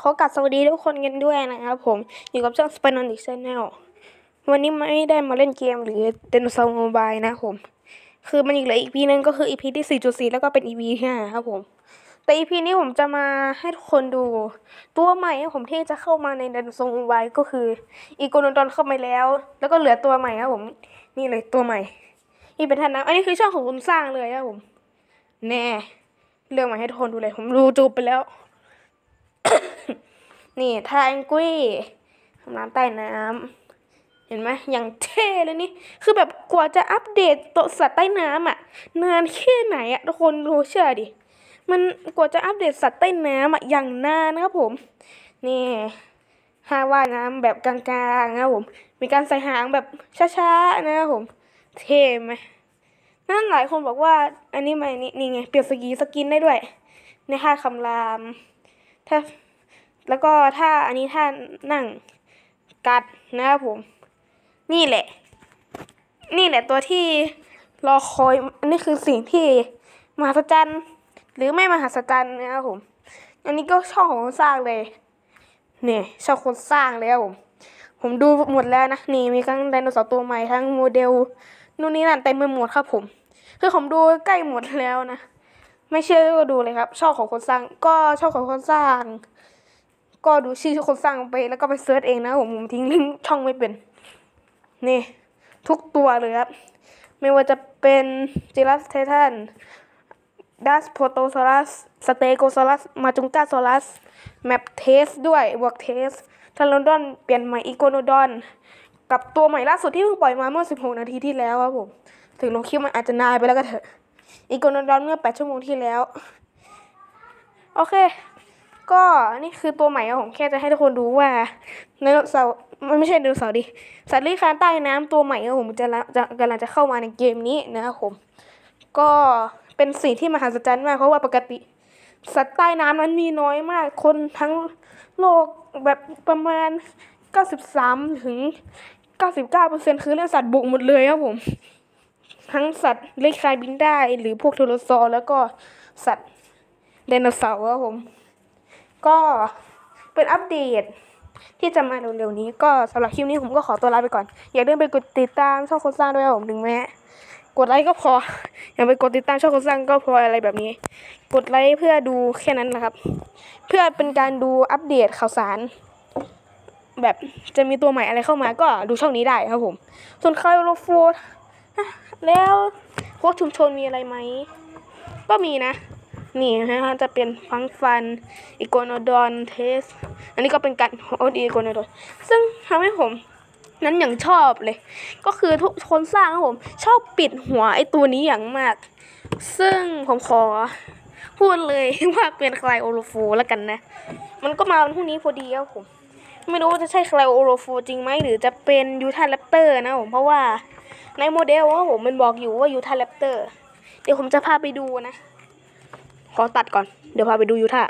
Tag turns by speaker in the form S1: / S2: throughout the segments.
S1: ขอกาบสวัสดีทุกคนกันด้วยนะครับผมอยู่กับช่อง s p i n o n i c Channel วันนี้ไม่ได้มาเล่นเกมหรือ d i n o s a u r Mobile นะผม คือมันอีกเหลืออีพีนึงก็คือ EP ที่ 4.4 แล้วก็เป็น EP ที่5ครับผม แต่ EP นี้ผมจะมาให้ทุกคนดู ตัวใหม่ผมที่จะเข้ามาใน d i n o s a u r Mobile ก็คืออีโกนดอนเข้ามาแล้ว แล้วก็เหลือตัวใหม่ครับผมนี่เลยตัวใหม่นี่เป็นท่านนะอันนี้คือช่องของคุณสร้างเลยครับผม แน่เรื่องใหม่ให้ทุกคนดูเลย ผมดูจูบไปแล้ว นี่ทาแองกุ้ยทำน้ำใต้น้ำเห็นไหมอย่างเท่เลยนี่ คือแบบกว่าจะอัปเดตตัวสัตว์ใต้น้ำอะ นานแค่ไหนอะทุกคนรู้เชื่อดิ มันกว่าจะอัปเดตสัตว์ใต้น้ำอะอย่างนานนะครับผม นี่ฮาว่ายน้ำแบบกลางๆนะครับผม มีการใส่หางแบบช้าๆนะครับผม เท่ไหมนั่นหลายคนบอกว่า อันนี้ไม่นี่นี่ไง เปลี่ยนสกีสกินได้ด้วย ในท่าคำราม ถ้า แล้วก็ถ้าอันนี้ท่านั่งกัดนะครับผม นี่แหละ นี่แหละตัวที่รอคอยอันนี้คือสิ่งที่มหัศจรรย์หรือไม่มหัศจรรย์นะครับผม อันนี้ก็ช่องของคนสร้างเลยเนี่ยช่องคนสร้างเลยครับผม ผมดูหมดแล้วนะนี่มีทั้งไดโนเสาร์ตัวใหม่ทั้งโมเดลนู่นนี่นั่นเต็มไปหมดครับผม คือผมดูใกล้หมดแล้วนะ ไม่เชื่อก็ดูเลยครับ ช่องของคนสร้างก็ช่องของคนสร้าง ก็ดูชื่อคนสร้างไปแล้วก็ไป search เองนะผมผมทิ้งลิงก์ช่องไม่เป็น นี่ ทุกตัวเลยครับ ไม่ว่าจะเป็นจิรัสไททันดัสโพโตซอรัสสเตโกซอรัสมาจุงกาซอรัสแมปเทสด้วยบวกเทสทันลอนดอนเปลี่ยนใหม่อีโกโนดอน กับตัวใหม่ล่าสุดที่เพิ่งปล่อยมาเมื่อ 16 นาทีที่แล้วครับผม ถึงลงคลิปมันอาจจะนานไปแล้วก็เถอะอีโกโนดอนเมื่อ 8 ชั่วโมงที่แล้ว โอเค ก็นี่คือตัวใหม่ครับผมแค่จะให้ทุกคนดูว่าไดโนเสาร์มันไม่ใช่ไดโนเสาร์ดิสัตว์เลื้อยคลานใต้น้ำตัวใหม่ครับผมจะจะกำลังจะเข้ามาในเกมนี้นะครับผม ก็เป็นสิ่งที่มหัศจรรย์มากเพราะว่าปกติ สัตว์ใต้น้ำนั้นมีน้อยมากคนทั้งโลกแบบประมาณ 93 ถึง 99%คือเรื่องสัตว์บุกหมดเลยครับผม ทั้งสัตว์เลื้อยคลานบินได้ หรือพวกโทรซอร์แล้วก็สัตว์ไดโนเสาร์ครับผม ก็เป็นอัปเดตที่จะมาเร็วๆนี้ ก็สำหรับคลิปนี้ผมก็ขอตัวลาไปก่อน อย่าลืมไปกดติดตามช่องคนสร้างด้วยครับผมถึงแม้กดไลค์ก็พอ อย่าไปกดติดตามช่องคนสร้างก็พออะไรแบบนี้ กดไลค์เพื่อดูแค่นั้นนะครับ เพื่อเป็นการดูอัปเดตข่าวสาร แบบจะมีตัวใหม่อะไรเข้ามาก็ดูช่องนี้ได้ครับผม ส่วนใครโลโฟดแล้วพวกชุมชนมีอะไรไหมก็มีนะ นี่นะฮะจะเป็นฟังฟันอีโกโนดอนเทส อันนี้ก็เป็นการโอดีโกโนดอนซึ่งทำให้ผมนั้นอย่างชอบเลย ก็คือทุกคนสร้างครับผม ชอบปิดหัวไอตัวนี้อย่างมาก ซึ่งผมขอพูดเลยว่าเป็นคลายโอโลโฟแล้วกันนะ มันก็มาวันพรุ่งนี้พอดีครับผม ไม่รู้ว่าจะใช่คลายโอโลโฟจริงไหมหรือจะเป็นยูทาแรปเตอร์นะผม เพราะว่าในโมเดลว่าผมมันบอกอยู่ว่ายูทาแรปเตอร์ เดี๋ยวผมจะพาไปดูนะ ขอตัดก่อน เดี๋ยวพาไปดูยูท่า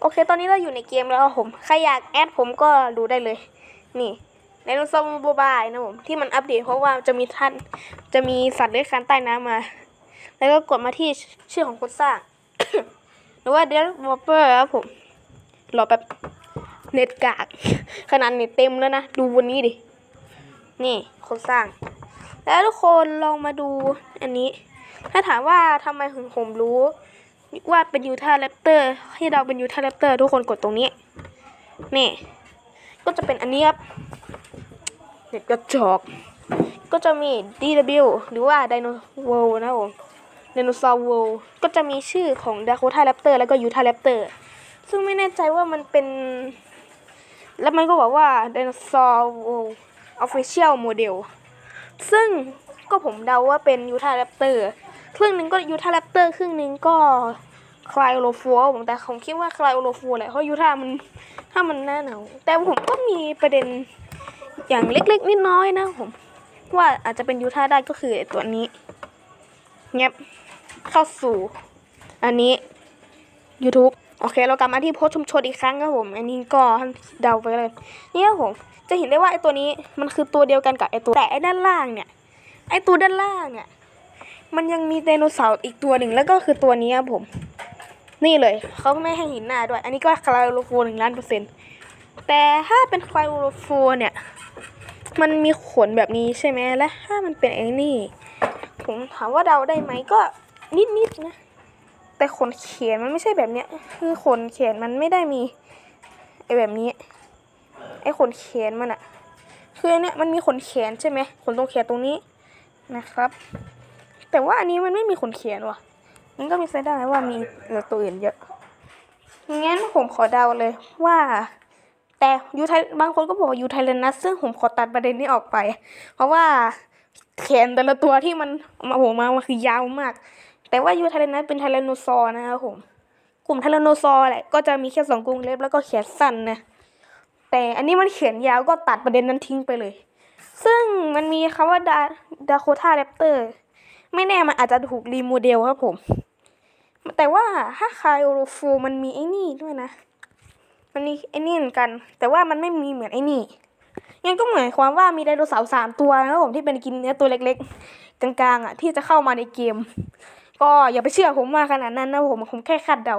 S1: โอเค ตอนนี้เราอยู่ในเกมแล้วผม ใครอยาก add ผมก็ดูได้เลย นี่ในโนซอมโบบายนะผม ที่มันอัปเดตเพราะว่าจะมีท่าน จะมีสัตว์เลื้อยคลานใต้น้ำมา แล้วก็กดมาที่ชื่อของคนสร้าง หรือว่า developer ครับผม รอแบบเน็ตกาก ขนาดเน็ตเต็มแล้วนะ ดูวันนี้ดิ นี่คนสร้าง แล้วทุกคนลองมาดูอันนี้ ถ้าถามว่าทำไมถึงผมรู้ ว่าเป็นยูทาแรปเตอร์ ให้เราเป็นยูทาแรปเตอร์ทุกคนกดตรงนี้ นี่ ก็จะเป็นอันนี้ครับเด็กกระจอกก็จะมี DW หรือว่า Dino World นะครับผม Dinosaur World ก็จะมีชื่อของ Dakota Raptor แล้วก็ Utah Raptor ซึ่งไม่แน่ใจว่ามันเป็น แล้วมันก็บอกว่า Dinosaur World Official Model ซึ่งก็ผมเดาว่าเป็น Utah Raptor ครึ่งหนึ่งก็ยูทาแรปเตอร์ครึ่งหนึ่งก็คลายโลฟัวผมแต่ผมคิดว่าคลายโลฟัวแหละเพราะยูทามันถ้ามันหน้าหนาวแต่ผมก็มีประเด็นอย่างเล็กๆนิดน้อยนะผมว่าอาจจะเป็นยูทาได้ก็คือไอตัวนี้เงียบเข้าสู่ อันนี้ YouTube โอเค เรากลับมาที่โพสชุมชนอีกครั้งครับผม อันนี้ก็เดาไปเลย นี่ครับผม จะเห็นได้ว่าไอตัวนี้มันคือตัวเดียวกันกับไอตัวแต่ไอด้านล่างเนี่ย ไอตัวด้านล่างเนี่ย มันยังมีไดโนเสาร์อีกตัวหนึ่งแล้วก็คือตัวนี้ครับผม นี่เลยเขาไม่ให้เหินหน้าด้วย อันนี้ก็คลาโรโฟหนึ่งล้านเปอร์เซ็นต์แต่ถ้าเป็นคลายโรโฟเนี่ย มันมีขนแบบนี้ใช่ไหมและถ้ามันเป็นไอ้นี่ ผมถามว่าเดาได้ไหมก็นิดๆนะแต่ขนเขียนมันไม่ใช่แบบเนี้ย คือขนเขียนมันไม่ได้มีไอ้แบบนี้ไอ้ขนเขียนมันอะคืออันเนี้ยมันมีขนแขนใช่ไหมขนตรงแขนตรงนี้นะครับ แต่ว่าอันนี้มันไม่มีขนแขนว่ะมันก็มีไซได้ว่ามีตัวอื่นเยอะ งั้นผมขอเดาเลยว่า แต่ยูไทบางคนก็บอกว่ายูไทเลนัสซึ่งผมขอตัดประเด็นนี้ออกไป เพราะว่าแขนแต่ละตัวที่มันมาโผล่มามันคือยาวมาก แต่ว่ายูไทเลนัสเป็นไทเลโนซอร์นะครับผมกลุ่มไทเลโนซอร์แหละก็จะมีแค่สองกรงเล็บแล้วก็แขนสั้นนะแต่อันนี้มันเขียนยาวก็ตัดประเด็นนั้นทิ้งไปเลย ซึ่งมันมีคำว่าดาดาโคธาแรปเตอร์ ไม่แน่มันอาจจะถูก remodel ครับผม แต่ว่าถ้าคายโอโรฟูมันมีไอ้นี่ด้วยนะ มันมีไอ้นี่เหมือนกัน แต่ว่ามันไม่มีเหมือนไอ้นี่ยังก็เหมายความว่ามีไดโนเสาร์สามตัวนะครับผมที่เป็นกินเนื้อตัวเล็กๆ กลางๆอะที่จะเข้ามาในเกม ก็อย่าไปเชื่อผมมากขนาดนั้นนะผมผมแค่คาดเดา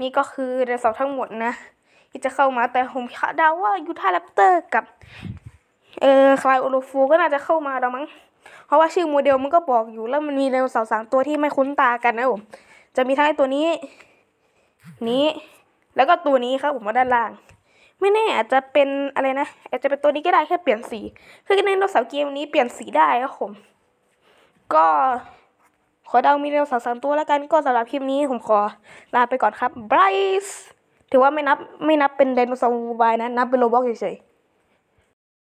S1: นี่ก็คือไดโนเสาร์ทั้งหมดนะที่จะเข้ามาแต่ผมคาดเดาว่ายูทาแรปเตอร์กับเออคลายโอโลฟูก็น่าจะเข้ามาแล้วมั้ง เพราะว่าชื่อโมเดลมันก็บอกอยู่แล้วมันมีไดโนเสาร์สามตัวที่ไม่คุ้นตากันนะผมจะมีทั้งไอ้ตัวนี้ นี้ แล้วก็ตัวนี้ครับผมมาด้านล่าง ไม่แน่อาจจะเป็นอะไรนะอาจจะเป็นตัวนี้ก็ได้แค่เปลี่ยนสีคือในดโนเสาร์เกมนี้เปลี่ยนสีได้ครับผม ก็ขอเดามีไดโนเสาร์สามตัวแล้วกันก็สำหรับคลิปนี้ผมขอลาไปก่อนครับไบรซ์ถือว่าไม่นับไม่นับเป็นไดโนเสาร์มบายนะนับเป็นโรบอกเฉยๆ